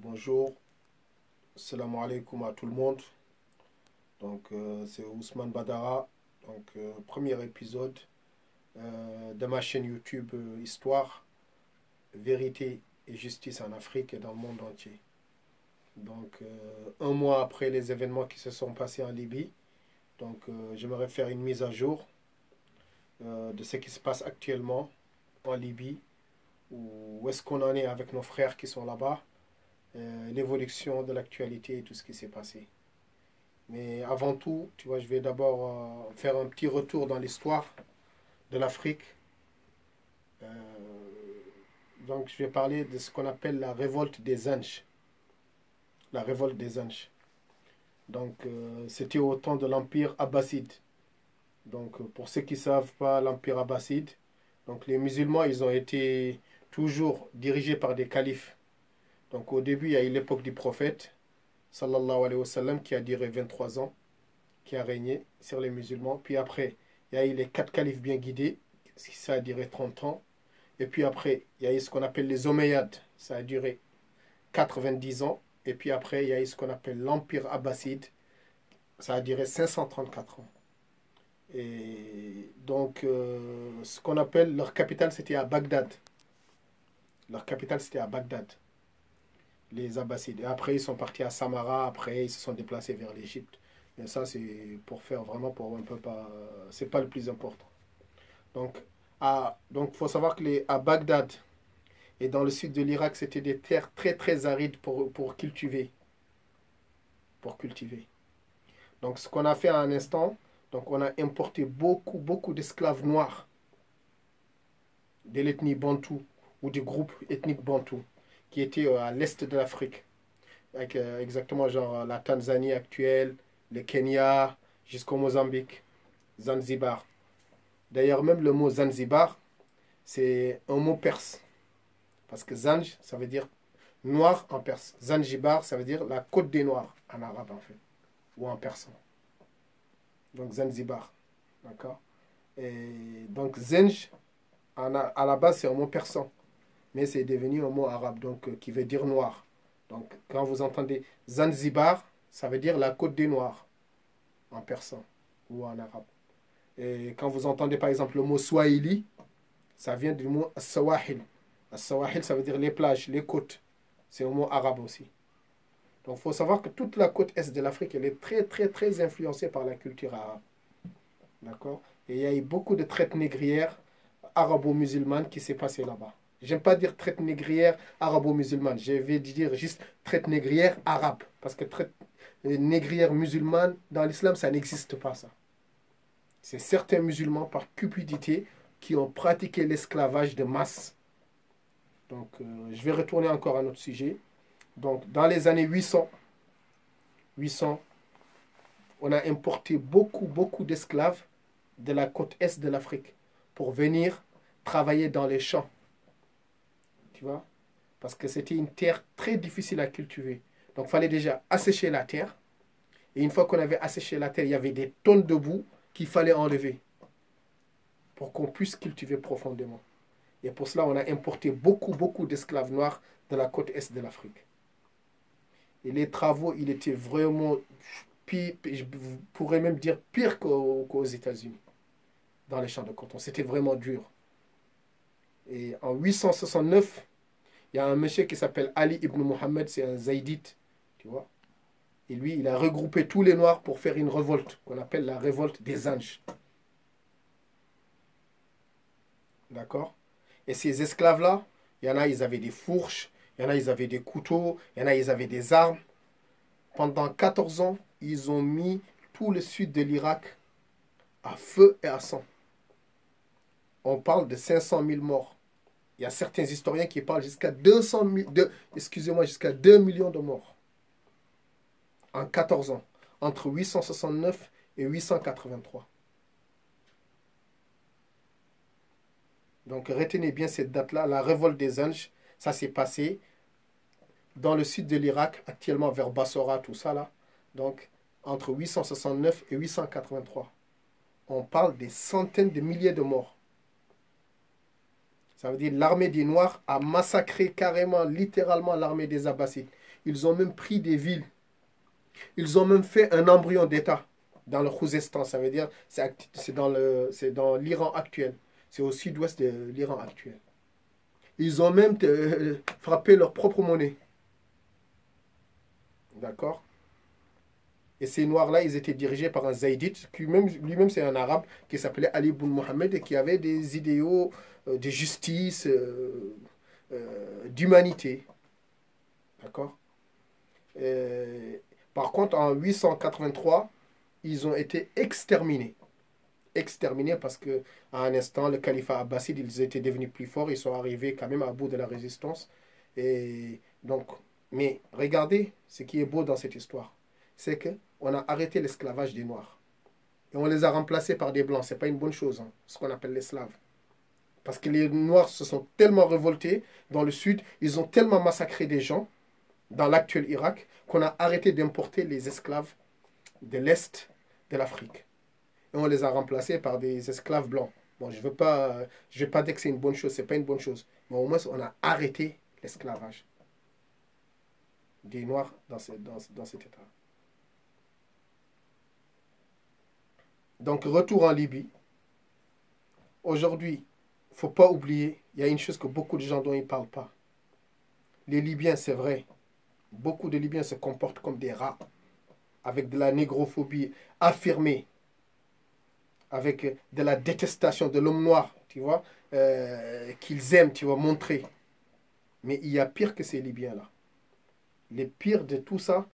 Bonjour, salam alaikum à tout le monde. Donc, euh, c'est Ousmane Badara, donc euh, premier épisode euh, de ma chaîne YouTube Histoire, Vérité et Justice en Afrique et dans le monde entier. Donc, un mois après les événements qui se sont passés en Libye, donc j'aimerais faire une mise à jour de ce qui se passe actuellement en Libye, où est-ce qu'on en est avec nos frères qui sont là-bas, euh, l'évolution de l'actualité et tout ce qui s'est passé. Mais avant tout, tu vois, je vais d'abord euh, faire un petit retour dans l'histoire de l'Afrique. Euh, donc, je vais parler de ce qu'on appelle la révolte des Anges. La révolte des Anges. Donc, c'était au temps de l'Empire abbasside. Donc, pour ceux qui ne savent pas, l'Empire abbasside, donc les musulmans, ils ont été toujours dirigés par des califes. Donc, au début, il y a eu l'époque du prophète, sallallahu alayhi wa sallam, qui a duré 23 ans, qui a régné sur les musulmans. Puis après, il y a eu les quatre califes bien guidés, ça a duré 30 ans. Et puis après, il y a eu ce qu'on appelle les Omeyyades, ça a duré 90 ans. Et puis après, il y a eu ce qu'on appelle l'Empire abbasside, ça a duré 534 ans. Et donc, euh, ce qu'on appelle leur capitale, c'était à Bagdad. Leur capitale, c'était à Bagdad, les Abbassides. Après, ils sont partis à Samara, après, ils se sont déplacés vers l'Égypte. Mais ça, c'est pour faire vraiment pour un peu pas. C'est pas le plus important. Donc, à, donc, faut savoir que les, à Bagdad et dans le sud de l'Irak, c'était des terres très très arides pour, pour cultiver. Pour cultiver. Donc, ce qu'on a fait à un instant, donc on a importé beaucoup beaucoup d'esclaves noirs de l'ethnie bantou ou du groupe ethnique bantou qui était euh, à l'est de l'Afrique, avec euh, exactement genre la Tanzanie actuelle, le Kenya, jusqu'au Mozambique, Zanzibar. D'ailleurs, même le mot Zanzibar, c'est un mot perse. Parce que Zanj, ça veut dire noir en perse. Zanzibar, ça veut dire la côte des noirs en arabe en fait, ou en persan. Donc Zanzibar. D'accord? Et donc a- à la base, c'est un mot persan. Mais c'est devenu un mot arabe, donc euh, qui veut dire noir. Donc quand vous entendez Zanzibar, ça veut dire la côte des noirs en persan ou en arabe. Et quand vous entendez par exemple le mot Swahili, ça vient du mot Sawahil. Sawahil, ça veut dire les plages, les côtes. C'est un mot arabe aussi. Donc il faut savoir que toute la côte est de l'Afrique, elle est très très très influencée par la culture arabe. D'accord? Et il y a eu beaucoup de traites négrières arabo-musulmanes qui s'est passé là-bas. J'aime pas dire traite négrière arabo-musulmane, je vais dire juste traite négrière arabe. Parce que traite négrière musulmane, dans l'islam, ça n'existe pas ça. C'est certains musulmans par cupidité qui ont pratiqué l'esclavage de masse. Donc euh, je vais retourner encore à notre sujet. Donc dans les années 800, 800, on a importé beaucoup, beaucoup d'esclaves de la côte est de l'Afrique pour venir travailler dans les champs. Tu vois Parce que c'était une terre très difficile à cultiver. Donc il fallait déjà assécher la terre. Et une fois qu'on avait asséché la terre, il y avait des tonnes de boue qu'il fallait enlever pour qu'on puisse cultiver profondément. Et pour cela, on a importé beaucoup, beaucoup d'esclaves noirs de la côte est de l'Afrique. Et les travaux, il était vraiment pire, je pourrais même dire pire qu'aux qu'aux États-Unis, dans les champs de coton. C'était vraiment dur. Et en 869, il y a un monsieur qui s'appelle Ali ibn Muhammad, c'est un zaïdite, tu vois. Et lui, il a regroupé tous les Noirs pour faire une révolte, qu'on appelle la révolte des anges. D'accord? Et ces esclaves-là, il y en a, ils avaient des fourches, il y en a, ils avaient des couteaux, il y en a, ils avaient des armes. Pendant 14 ans, ils ont mis tout le sud de l'Irak à feu et à sang. On parle de 500 000 morts. Il y a certains historiens qui parlent jusqu'à 200 000, de, excusez-moi, jusqu'à 2 millions de morts en 14 ans, entre 869 et 883. Donc retenez bien cette date-là, la révolte des anges, ça s'est passé dans le sud de l'Irak, actuellement vers Bassora, tout ça là. Donc entre 869 et 883. On parle des centaines de milliers de morts. Ça veut dire l'armée des Noirs a massacré carrément, littéralement l'armée des Abbassides. Ils ont même pris des villes. Ils ont même fait un embryon d'État dans le Khouzestan. Ça veut dire c'est dans l'Iran actuel. C'est au sud-ouest de l'Iran actuel. Ils ont même euh, frappé leur propre monnaie. D'accord? Et ces noirs-là, ils étaient dirigés par un Zaydite, lui-même c'est un arabe, qui s'appelait Ali ibn Mohammed et qui avait des idéaux euh, de justice, euh, d'humanité. D'accord? Par contre, en 883, ils ont été exterminés exterminés parce que un instant, le califat abbasside, ils étaient devenus plus forts, ils sont arrivés quand même à bout de la résistance. Et donc, mais regardez ce qui est beau dans cette histoire, c'est que on a arrêté l'esclavage des Noirs. Et on les a remplacés par des Blancs. C'est pas une bonne chose, hein, ce qu'on appelle les. Parce que les Noirs se sont tellement révoltés dans le sud, ils ont tellement massacré des gens dans l'actuel Irak qu'on a arrêté d'importer les esclaves de l'Est de l'Afrique et on les a remplacés par des esclaves blancs. Bon, je ne veux pas, je vais pas dire que c'est une bonne chose, ce n'est pas une bonne chose. Mais au moins, on a arrêté l'esclavage des Noirs dans, dans, cet état. Donc, retour en Libye. Aujourd'hui, il ne faut pas oublier, il y a une chose que beaucoup de gens dont ils ne parlent pas. Les Libyens, c'est vrai, beaucoup de Libyens se comportent comme des rats, avec de la négrophobie affirmée avec de la détestation de l'homme noir, tu vois, euh, qu'ils aiment, tu vois, montrer. Mais il y a pire que ces Libyens-là. Les pires de tout ça,